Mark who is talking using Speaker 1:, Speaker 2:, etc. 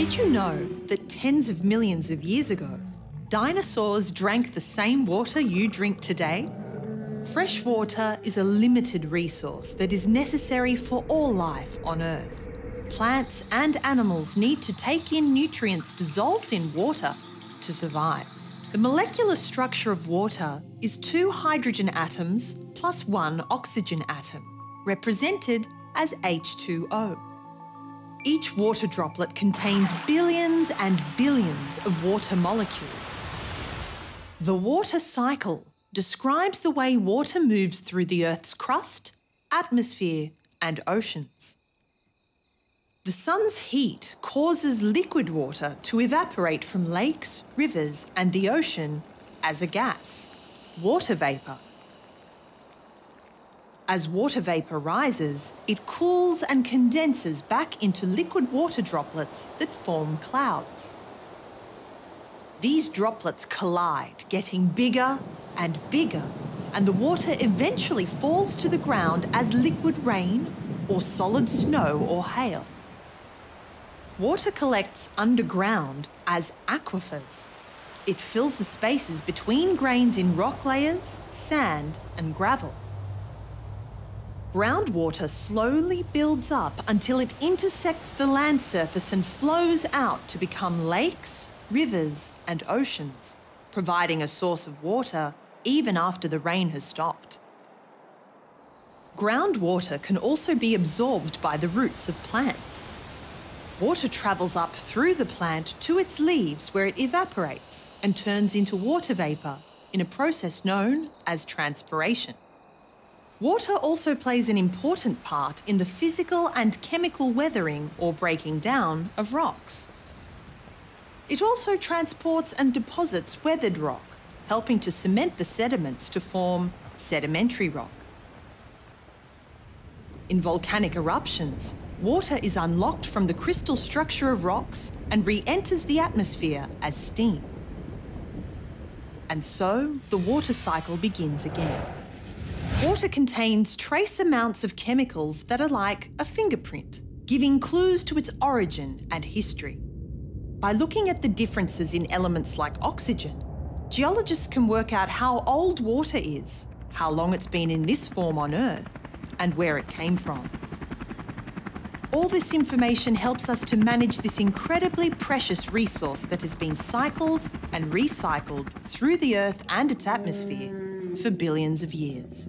Speaker 1: Did you know that tens of millions of years ago, dinosaurs drank the same water you drink today? Fresh water is a limited resource that is necessary for all life on Earth. Plants and animals need to take in nutrients dissolved in water to survive. The molecular structure of water is two hydrogen atoms plus one oxygen atom, represented as H2O. Each water droplet contains billions and billions of water molecules. The water cycle describes the way water moves through the Earth's crust, atmosphere, and oceans. The sun's heat causes liquid water to evaporate from lakes, rivers, and the ocean as a gas, water vapour. As water vapour rises, it cools and condenses back into liquid water droplets that form clouds. These droplets collide, getting bigger and bigger, and the water eventually falls to the ground as liquid rain or solid snow or hail. Water collects underground as aquifers. It fills the spaces between grains in rock layers, sand, and gravel. Groundwater slowly builds up until it intersects the land surface and flows out to become lakes, rivers, and oceans, providing a source of water even after the rain has stopped. Groundwater can also be absorbed by the roots of plants. Water travels up through the plant to its leaves where it evaporates and turns into water vapour in a process known as transpiration. Water also plays an important part in the physical and chemical weathering or breaking down of rocks. It also transports and deposits weathered rock, helping to cement the sediments to form sedimentary rock. In volcanic eruptions, water is unlocked from the crystal structure of rocks and re enters the atmosphere as steam. And so the water cycle begins again. Water contains trace amounts of chemicals that are like a fingerprint, giving clues to its origin and history. By looking at the differences in elements like oxygen, geologists can work out how old water is, how long it's been in this form on Earth, and where it came from. All this information helps us to manage this incredibly precious resource that has been cycled and recycled through the Earth and its atmosphere for billions of years.